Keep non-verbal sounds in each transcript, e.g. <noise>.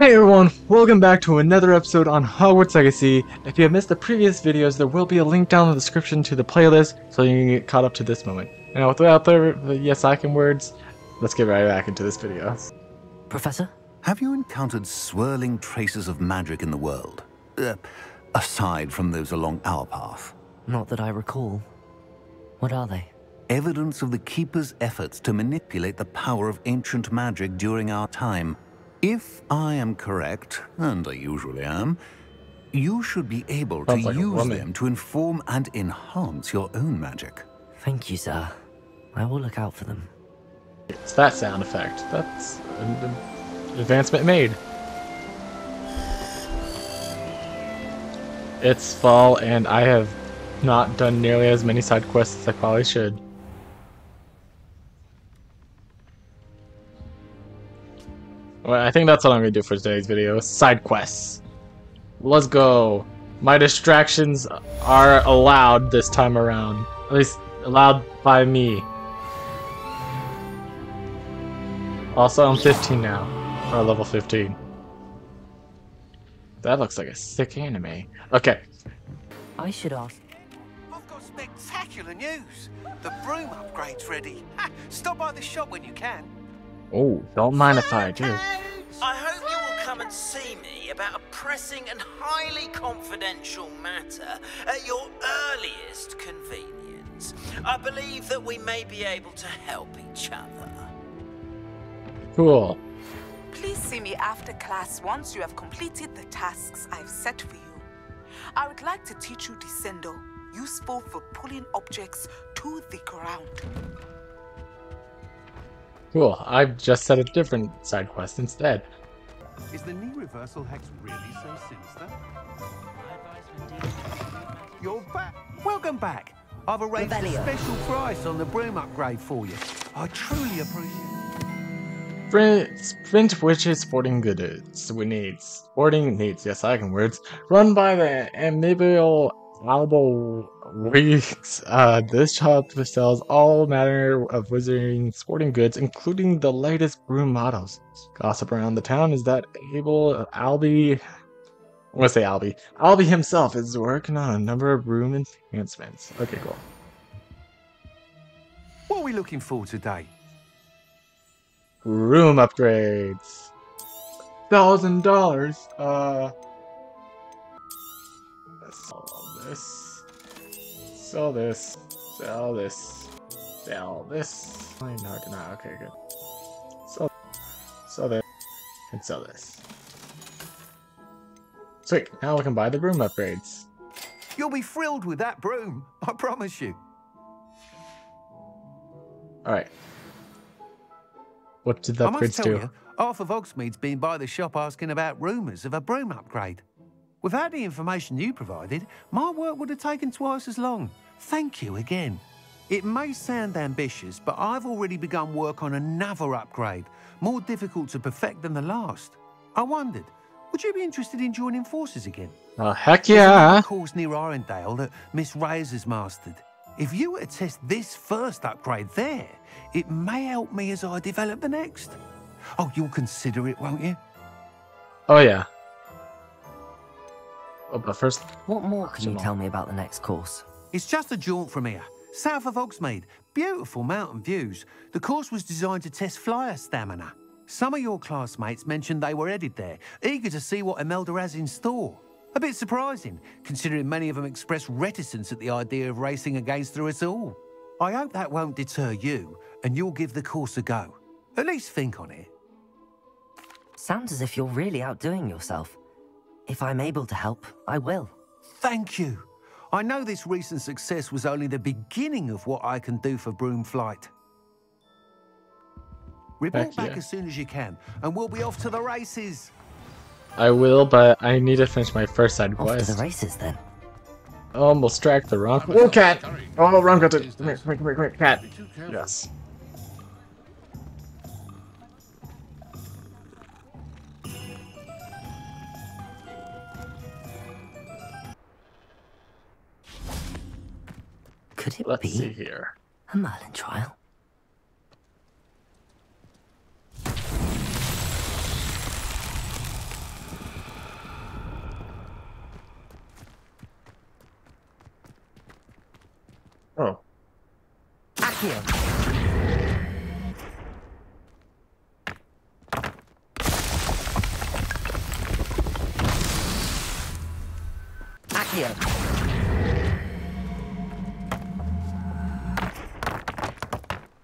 Hey everyone, welcome back to another episode on Hogwarts Legacy. If you have missed the previous videos, there will be a link down in the description to the playlist so you can get caught up to this moment. Now without the, the yes I can words, let's get right back into this video. Professor? Have you encountered swirling traces of magic in the world? Uh, aside from those along our path? Not that I recall. What are they? Evidence of the Keeper's efforts to manipulate the power of ancient magic during our time. If I am correct, and I usually am, you should be able to like use them to inform and enhance your own magic. Thank you, sir. I will look out for them. It's that sound effect. That's an an advancement made. It's fall and I have not done nearly as many side quests as I probably should. Well, I think that's all I'm gonna do for today's video. Side quests. Let's go. My distractions are allowed this time around. At least allowed by me. Also, I'm 15 now. Or level 15. That looks like a sick anime. Okay. I should ask. I've got spectacular news. The broom upgrade's ready. Ha, Stop by the shop when you can. Oh, don't mind if I do. I hope you will come and see me about a pressing and highly confidential matter at your earliest convenience. I believe that we may be able to help each other. Cool. Please see me after class once you have completed the tasks I've set for you. I would like to teach you Descendo, useful for pulling objects to the ground. Cool. I've just set a different side quest instead. Is the knee reversal hex really so sinister? You're back. Welcome back. I've arranged a special price on the broom upgrade for you. I truly appreciate it. Sprint, Sprint Witches Sporting Goods. We need sporting needs. Yes, I can words. Run by the Amiable Albo Weekes. Uh, this shop sells all manner of wizarding sporting goods, including the latest broom models. Gossip around the town is that Abel Albie. I want to say Albie. Albie himself is working on a number of broom enhancements. Okay, cool. What are we looking for today? Room upgrades. Thousand dollars. Uh. Sell this. Sell this. Sell this. Sell this. I no, I did not. Okay, good. Sell. Sell this. And sell this. Sweet. Now we can buy the broom upgrades. You'll be thrilled with that broom. <laughs> I promise you. All right. What did the upgrades do? you, half of Hogsmeade's been by the shop asking about rumours of a broom upgrade. Without the information you provided, my work would have taken twice as long. Thank you again. It may sound ambitious, but I've already begun work on another upgrade, more difficult to perfect than the last. I wondered, would you be interested in joining forces again? Oh, heck There's yeah. another course near Irondale that Miss Reyes has mastered. If you were to test this first upgrade there, it may help me as I develop the next. Oh, you'll consider it, won't you? Oh yeah. Oh, but first, What more can you Jamal. tell me about the next course? It's just a jaunt from here, south of Hogsmeade. Beautiful mountain views. The course was designed to test flyer stamina. Some of your classmates mentioned they were headed there, eager to see what Imelda has in store. A bit surprising, considering many of them expressed reticence at the idea of racing against her at all. I hope that won't deter you, and you'll give the course a go. At least think on it. Sounds as if you're really outdoing yourself. If I'm able to help, I will. Thank you. I know this recent success was only the beginning of what I can do for Broom Flight. Report Heck back yeah. as soon as you can, and we'll be off to the races. I will, but I need to finish my first side quest. Off to quest. the races then. Almost tracked the wrong. Oh, cat! Oh, wrong cat! Come here, come here, come here, cat. Yes. Let's be see here. A Merlin trial. Oh. Accio. Accio.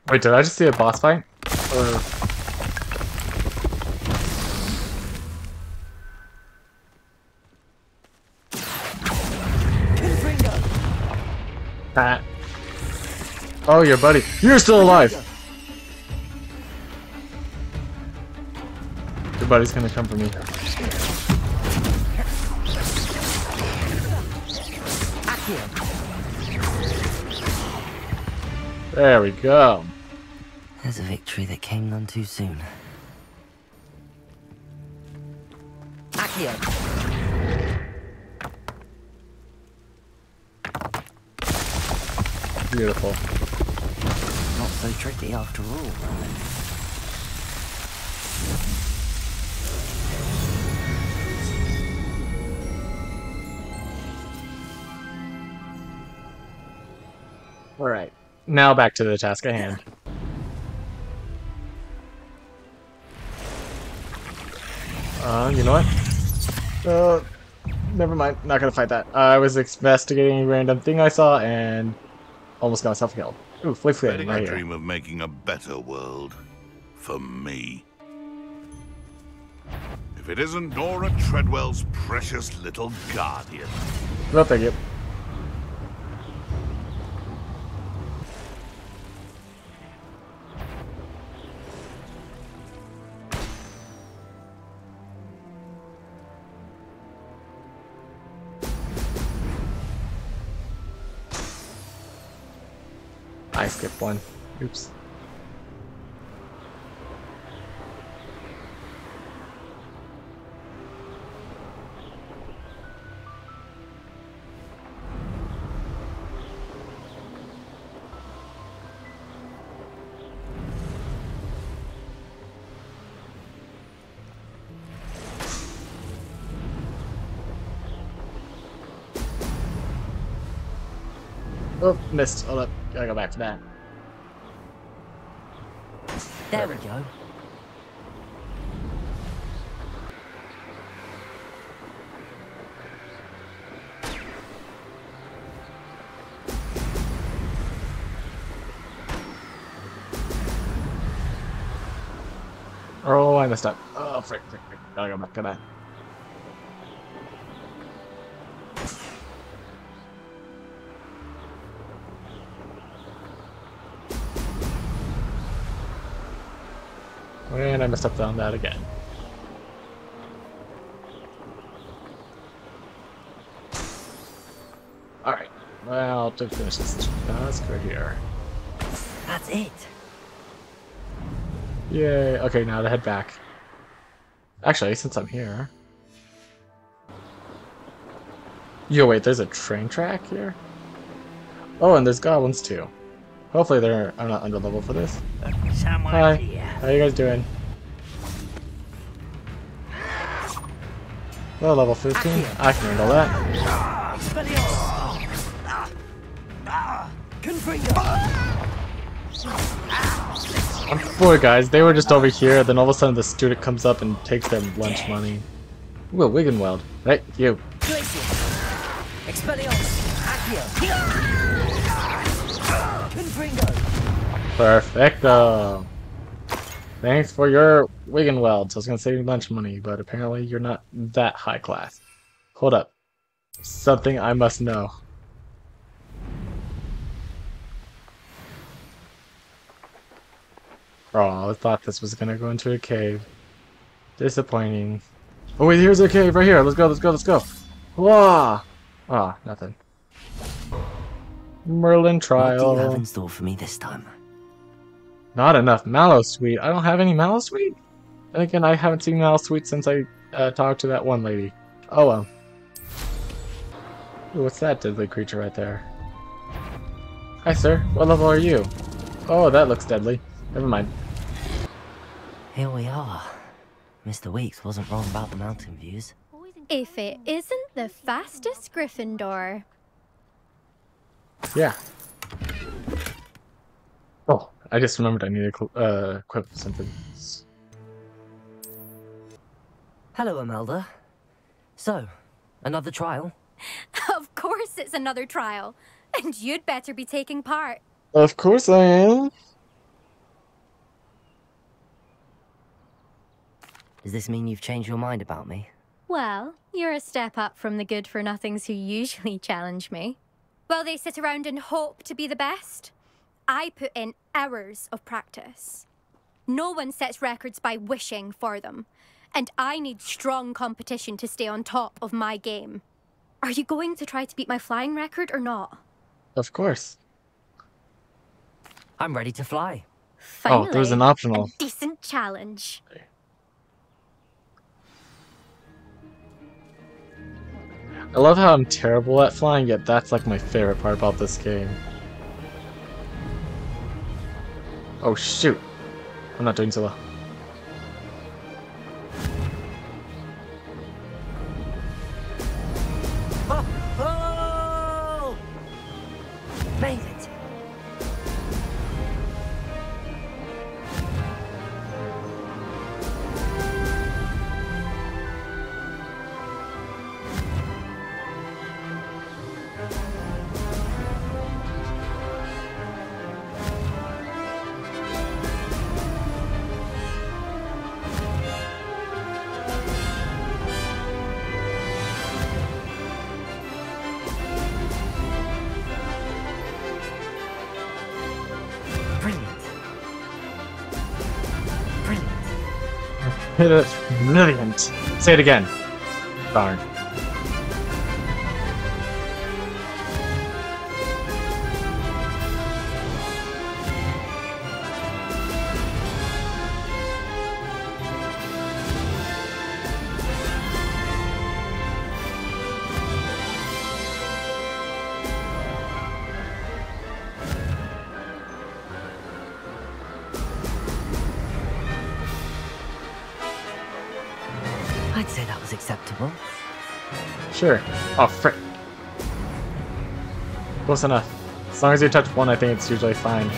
Wait, did I just see a boss fight? Or. Oh, your buddy. You're still alive. Your buddy's gonna come for me. There we go. There's a victory that came none too soon. Accio. Beautiful. Not so tricky after all. Alright. Now back to the task at hand. Uh, you know what? Uh, never mind. Not gonna fight that. I was investigating a random thing I saw and almost got myself killed. Ooh, flip flip right I here. dream of making a better world. For me. If it isn't Nora Treadwell's precious little guardian. No, thank you. I skipped one. Oops. Missed. Oh, Hold up. Gotta go back to that. There we go. Oh, I messed up. Oh, frick, frick, frick. Gotta go back to that. And I messed up on that again. Alright. Well, to finish this task right here. That's it. Yay. Okay, now to head back. Actually, since I'm here. Yo, wait, there's a train track here? Oh, and there's goblins too. Hopefully they're I'm not under level for this. Someone Hi. How you guys doing? Well, level 15. I can handle that. Boy, guys. They were just over here, then all of a sudden the student comes up and takes their lunch money. Ooh, a Wiggenweld. Right, you. Perfecto. Thanks for your Wiggenwelds. I was gonna say lunch money, but apparently you're not that high class. Hold up. Something I must know. Oh, I thought this was gonna go into a cave. Disappointing. Oh wait, here's a cave right here. Let's go, let's go, let's go. Whoa! Ah, nothing. Merlin What do you have trial. in store for me this time? Not enough mallow sweet. I don't have any mallow sweet. And again, I haven't seen mallow sweet since I uh, talked to that one lady. Oh well. Ooh, what's that deadly creature right there? Hi, sir. What level are you? Oh, that looks deadly. Never mind. Here we are. Mr. Weekes wasn't wrong about the mountain views. If it isn't the fastest Gryffindor. Yeah. I just remembered I need to uh, equip something. Hello, Imelda. So, another trial? <laughs> Of course it's another trial. And you'd better be taking part. Of course I am. Does this mean you've changed your mind about me? Well, you're a step up from the good for nothings who usually <laughs> challenge me. Well, they sit around and hope to be the best. I put in hours of practice. No one sets records by wishing for them. And I need strong competition to stay on top of my game. Are you going to try to beat my flying record or not? Of course. I'm ready to fly. Oh, Finally, oh, there's an optional. A decent challenge. I love how I'm terrible at flying, yet that's like my favorite part about this game. Oh shoot. I'm not doing so well. It's brilliant. Say it again. Darn. Sure. Oh, frick. Close enough. As long as you touch one, I think it's usually fine.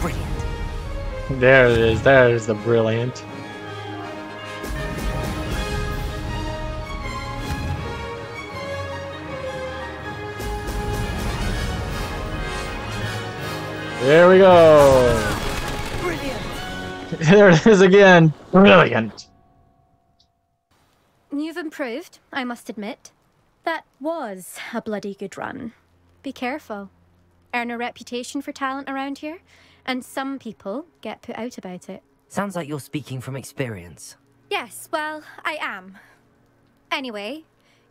Brilliant. There it is. There's the brilliant. There we go. Brilliant. <laughs> There it is again. Brilliant. You've improved, I must admit. That was a bloody good run. Be careful. Earn a reputation for talent around here, and some people get put out about it. Sounds like you're speaking from experience. Yes, well, I am. Anyway,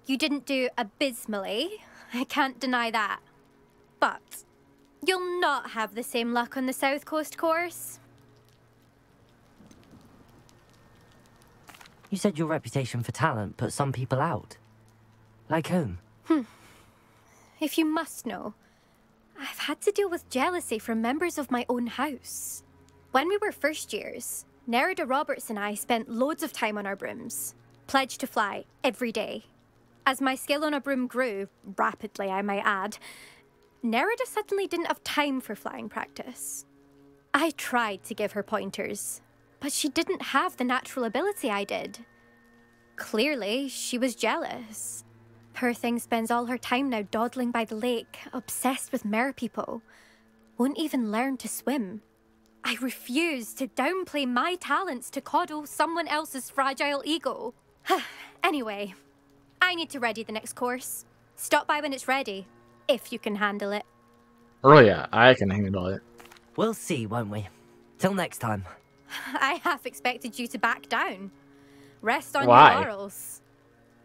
you didn't do abysmally. I can't deny that. But you'll not have the same luck on the South Coast course. You said your reputation for talent put some people out. Like whom? Hmm. If you must know, I've had to deal with jealousy from members of my own house. When we were first years, Nerida Roberts and I spent loads of time on our brooms, pledged to fly every day. As my skill on a broom grew, rapidly I might add, Nerida suddenly didn't have time for flying practice. I tried to give her pointers, but she didn't have the natural ability I did. Clearly, she was jealous. Her thing spends all her time now dawdling by the lake, obsessed with mer people. Won't even learn to swim. I refuse to downplay my talents to coddle someone else's fragile ego. <sighs> anyway, I need to ready the next course. Stop by when it's ready, if you can handle it. Oh yeah, I can handle it. We'll see, won't we? Till next time. <laughs> I half expected you to back down. Rest on Why? your laurels.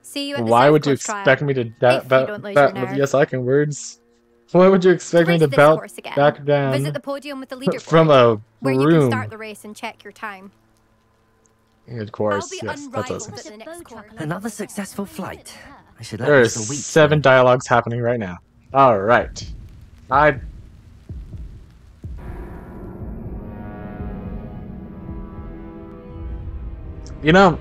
See you at the Why would you trial. expect me to if da- you ba- don't lose ba- your nerve. yes I can words? Why would you expect me to this bout course again. back down Visit the podium with the leaderboard, from a where you can start the race and check your time. Of course, yes, that's unrivaled awesome. at the next course. Another successful flight. I should let There Mr. seven dialogues happening right now. All right, I. You know,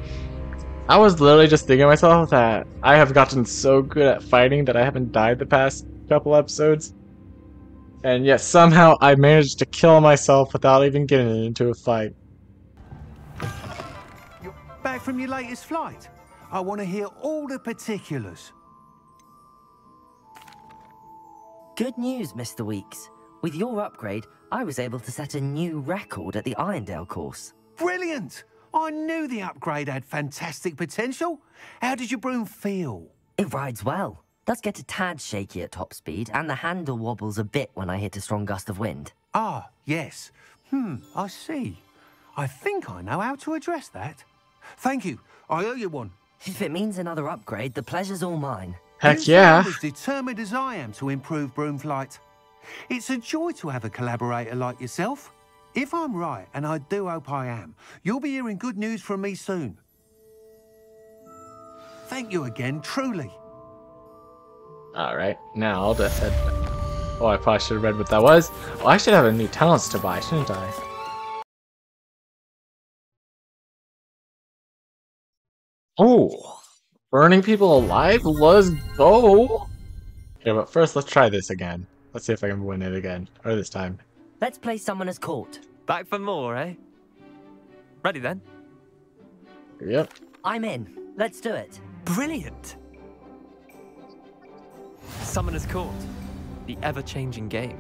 I was literally just thinking to myself that I have gotten so good at fighting that I haven't died the past couple episodes. And yet somehow I managed to kill myself without even getting into a fight. You're back from your latest flight? I want to hear all the particulars. Good news, Mr. Weekes. With your upgrade, I was able to set a new record at the Irondale course. Brilliant! I knew the upgrade had fantastic potential. How did your broom feel? It rides well. Does get a tad shaky at top speed, and the handle wobbles a bit when I hit a strong gust of wind. Ah, yes. Hmm, I see. I think I know how to address that. Thank you. I owe you one. If it means another upgrade, the pleasure's all mine. Heck You yeah. as determined as I am to improve broom flight. It's a joy to have a collaborator like yourself. If I'm right, and I do hope I am, you'll be hearing good news from me soon. Thank you again, truly. Alright, now I'll just head. Oh, I probably should have read what that was. Oh, I should have a new talents to buy, shouldn't I? Oh, burning people alive? Let's go! Okay, but first let's try this again. Let's see if I can win it again. Or this time. Let's play Summoner's Court. Back for more, eh? Ready then? Yep. I'm in. Let's do it. Brilliant! Summoner's Court. The ever-changing game.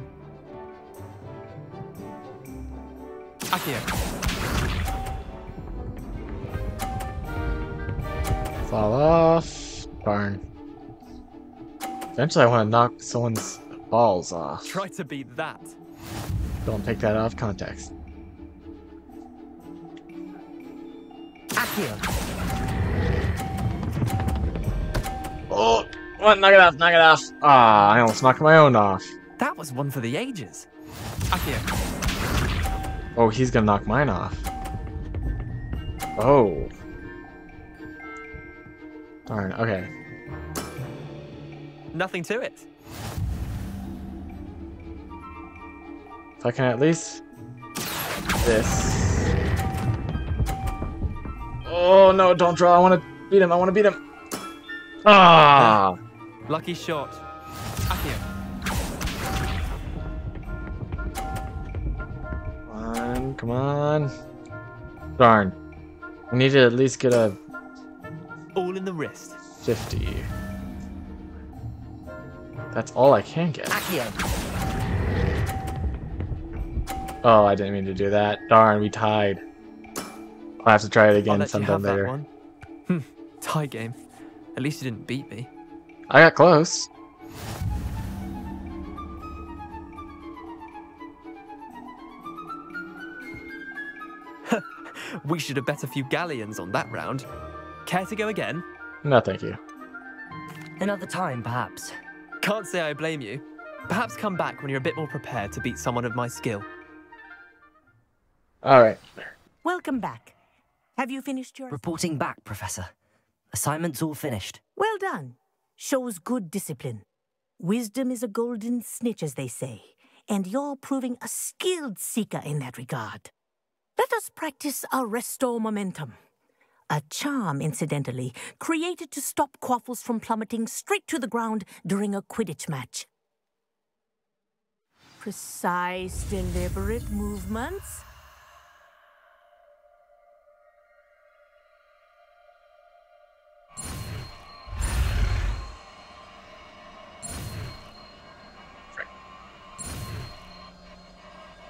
Accio. Fall off. Darn. Eventually I want to knock someone's balls off. Try to beat that. Don't take that out of context. Accio. Oh, what? Knock it off, knock it off. Ah, I almost knocked my own off. That was one for the ages. Accio. Oh, he's gonna knock mine off. Oh. Darn, okay. Nothing to it. If I can at least... This. Oh, no, don't draw. I want to beat him. I want to beat him. Ah! Lucky shot. Accio. Come on, come on. Darn. I need to at least get a All in the wrist. 50. That's all I can get. Accio. Oh, I didn't mean to do that. Darn, we tied. I'll have to try it again let you sometime that later. Hmm. Tie game. At least you didn't beat me. I got close. <laughs> We should have bet a few galleons on that round. Care to go again? No, thank you. Another time, perhaps. Can't say I blame you. Perhaps come back when you're a bit more prepared to beat someone of my skill. Alright. Welcome back. Have you finished your... Reporting back, Professor. Assignment's all finished. Well done. Shows good discipline. Wisdom is a golden snitch, as they say, and you're proving a skilled seeker in that regard. Let us practice our restore momentum. A charm, incidentally, created to stop Quaffles from plummeting straight to the ground during a Quidditch match. Precise, deliberate movements.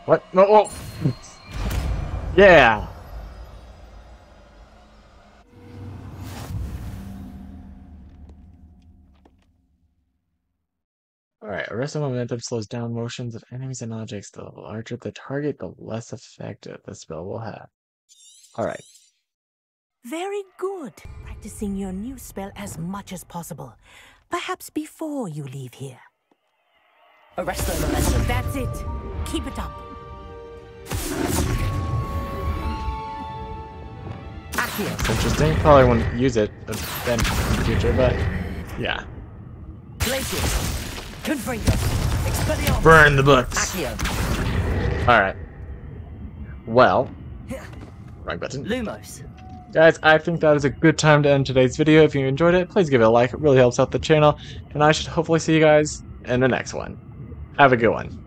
What? No, oh. yeah. Alright, Arresto Momentum slows down motions of enemies and objects. The larger the target, the less effect the spell will have. Alright. Very good. Practicing your new spell as much as possible. Perhaps before you leave here. Arrest the momentum. That's it. Keep it up. Accio. Interesting. Probably won't use it uh, then in the future, but yeah. Glacius. Confringo. Expelliarmus. Burn the books. Alright. Well. Right button. Lumos. Guys, I think that is a good time to end today's video. If you enjoyed it, please give it a like. It really helps out the channel. And I should hopefully see you guys in the next one. Have a good one.